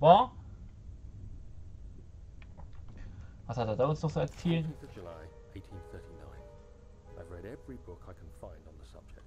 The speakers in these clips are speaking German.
war. Was hat er da uns noch so erzählt? 14th of July, 1839. I've read every book I can find on the subject.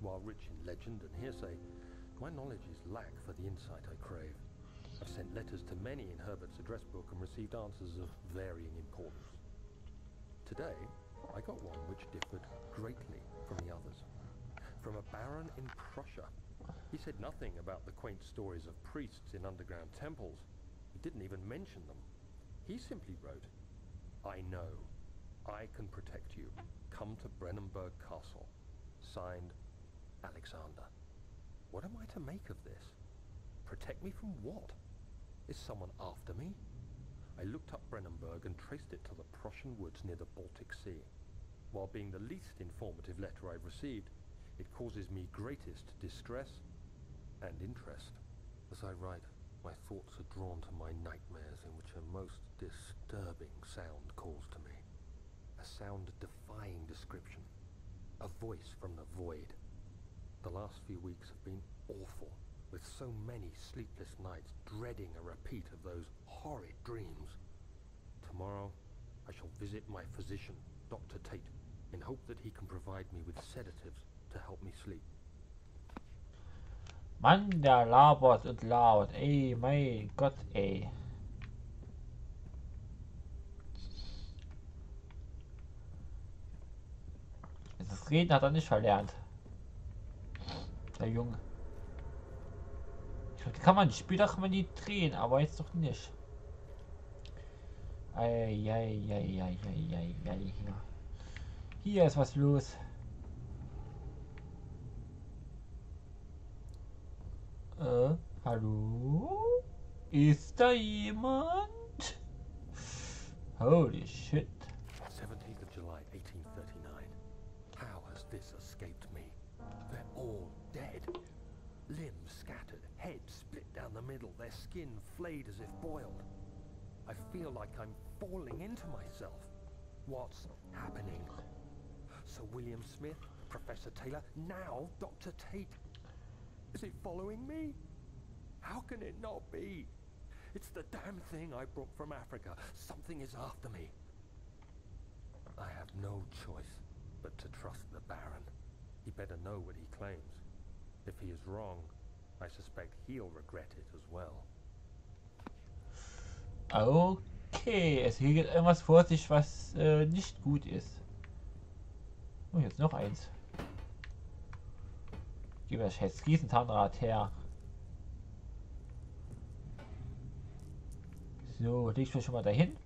While rich in legend and hearsay, my knowledge is lack for the insight I crave. I've sent letters to many in Herbert's address book and received answers of varying importance. Today, I got one which differed greatly from the others. From a baron in Prussia. He said nothing about the quaint stories of priests in underground temples. He didn't even mention them. He simply wrote, I know. I can protect you. Come to Brennenburg Castle. Signed, Alexander. What am I to make of this? Protect me from what? Is someone after me? I looked up Brennenburg and traced it to the Prussian woods near the Baltic Sea. While being the least informative letter I've received, it causes me greatest distress and interest. As I write, my thoughts are drawn to my nightmares in which a most disturbing sound calls to me. A sound defying description. A voice from the void. The last few weeks have been awful, with so many sleepless nights dreading a repeat of those horrid dreams. Tomorrow, I shall visit my physician, Dr. Tate, in hope that he can provide me with sedatives to help me sleep. Mann, der labert und labert. Ey, mein Gott, ey. Das Reden hat er nicht verlernt. Der Junge. Ich glaub, die kann man später kann man die drehen, aber jetzt doch nicht. Eieieiei. Hier. Hier ist was los. Hallo? Ist da jemand? Holy shit. 17th of July, 1839. How has this escaped me? They're all dead. Limbs scattered, heads split down the middle, their skin flayed as if boiled. I feel like I'm falling into myself. What's happening? Sir William Smith, Professor Taylor, now Dr. Tate. Is it following me? How can it not be? It's the damn thing I brought from Africa. Something is after me. I have no choice but to trust the Baron. He better know what he claims. If he is wrong, I suspect he'll regret it as well. Okay, es hier geht irgendwas vor sich, was äh, nicht gut ist. Oh, jetzt noch eins. Das scheiß Riesenzahnrad her. So, leg ich mir schon mal dahin.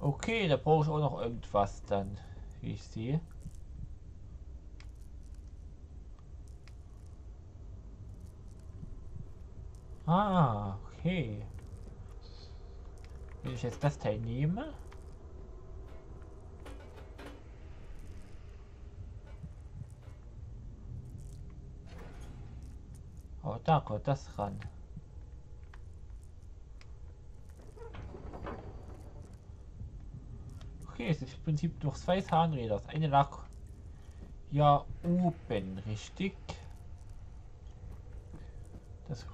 Okay, da brauche ich auch noch irgendwas dann, wie ich sehe. Ah, okay. Wenn ich jetzt das Teil nehme. Oh, da kommt das ran. Okay, es ist im Prinzip noch zwei Zahnräder. Das eine lag ja oben, richtig? Das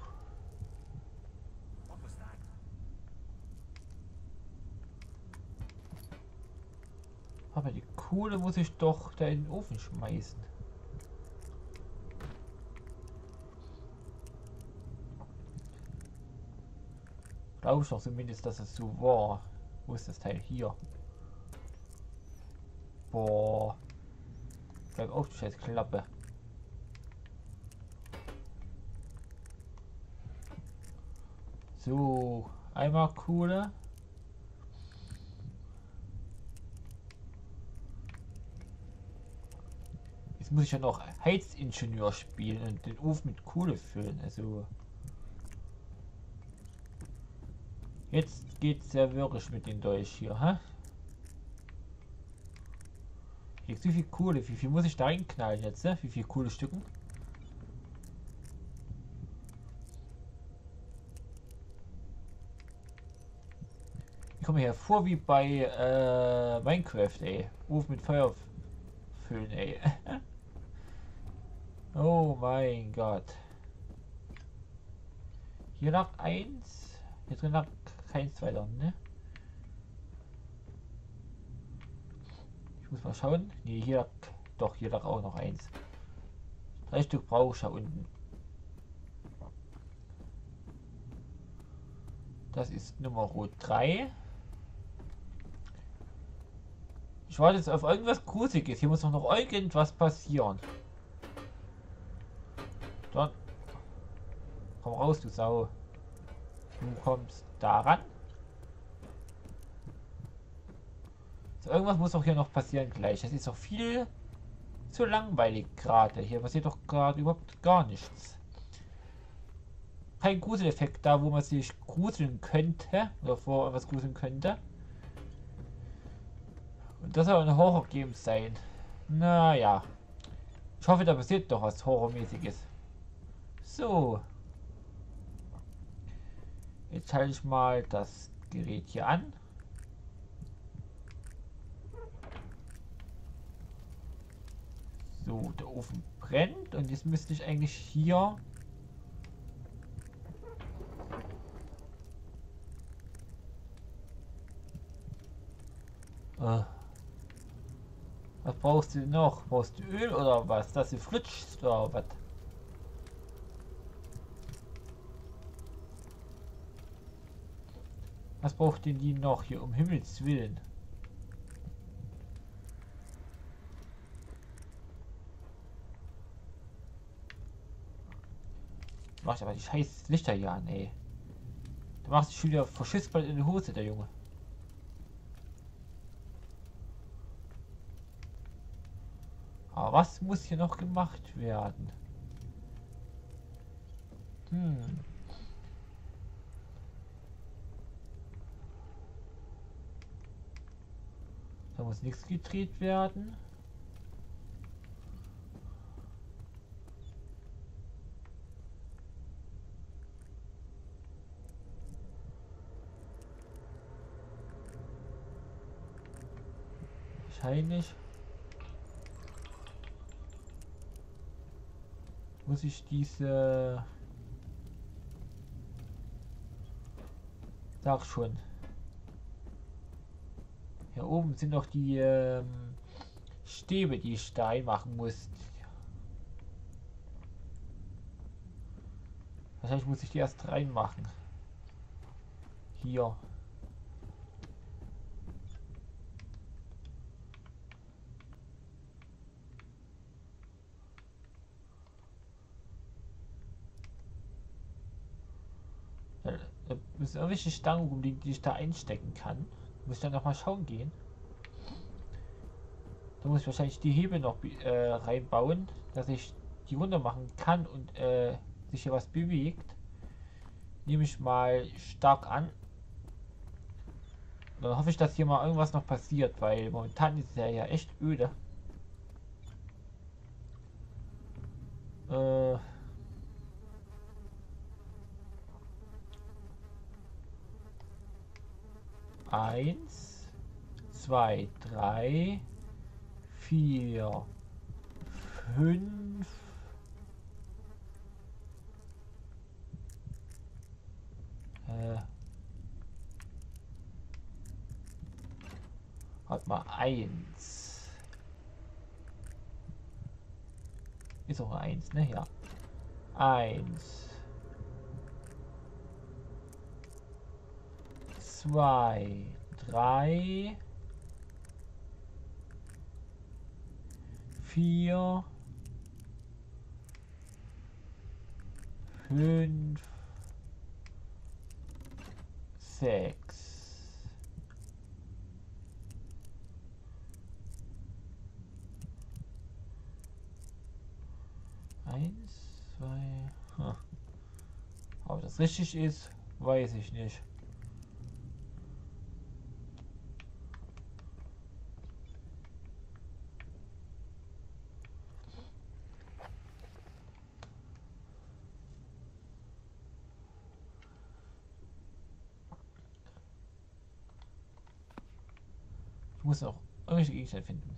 Aber die Kohle muss ich doch da in den Ofen schmeißen. Glaube ich doch zumindest, dass es so war. Wo ist das Teil? Hier. Boah. Bleib auf, die scheiß Klappe. So, einmal Kohle. Jetzt muss ich ja noch Heizingenieur spielen und den Ofen mit Kohle füllen. Also jetzt geht's sehr wirklich mit den Dolch hier, hä? Hier so viel Kohle. Wie viel muss ich da reinknallen jetzt? Ne? Wie viel Kohlestücken? Wie kommen komme hier vor wie bei äh, Minecraft, ey. Ruf mit Feuer füllen, ey. oh mein Gott. Hier noch eins. Hier drin noch keins weiter, ne? Ich muss mal schauen. Ne, hier doch, hier lag auch noch eins. Drei Stück brauche ich da unten. Das ist Nummer 3. Ich warte jetzt auf irgendwas Gruseliges. Hier muss doch noch irgendwas passieren. Dann. Komm raus, du Sau. Du kommst daran. So, irgendwas muss doch hier noch passieren gleich. Das ist doch viel zu langweilig gerade. Hier passiert doch gerade überhaupt gar nichts. Kein Gruseleffekt da, wo man sich gruseln könnte. Oder vor was gruseln könnte. Und das soll ein Horror-Game sein. Naja. Ich hoffe, da passiert doch was Horrormäßiges. So. Jetzt halte ich mal das Gerät hier an. So, der Ofen brennt und jetzt müsste ich eigentlich hier äh. Was brauchst du noch? Brauchst du Öl oder was? Dass du flutschst oder was? Was braucht denn die noch hier um Himmels Willen? Macht aber die scheiß Lichter hier an, ey. Da macht sich wieder verschiss bald in die Hose, der Junge. Aber was muss hier noch gemacht werden? Hm. Da muss nichts gedreht werden. Wahrscheinlich muss ich diese Sag schon. Oben sind noch die ähm, Stäbe, die ich da einmachen muss. Wahrscheinlich muss ich die erst reinmachen. Hier. müssen irgendwelche Stangen rumliegen, die ich da einstecken kann. Muss ich dann noch mal schauen gehen. Da muss ich wahrscheinlich die Hebel noch äh, reinbauen, dass ich die runter machen kann und äh, sich hier was bewegt. Nehme ich mal stark an. Dann hoffe ich, dass hier mal irgendwas noch passiert, weil momentan ist er ja echt öde. Äh Eins, zwei, drei, vier, fünf, äh, hat mal eins. Ist auch eins, ne? Ja. Eins. Zwei, drei, vier, fünf, sechs. Eins, zwei. Ob das richtig ist, weiß ich nicht. Muss noch irgendwelche Gegenstände finden.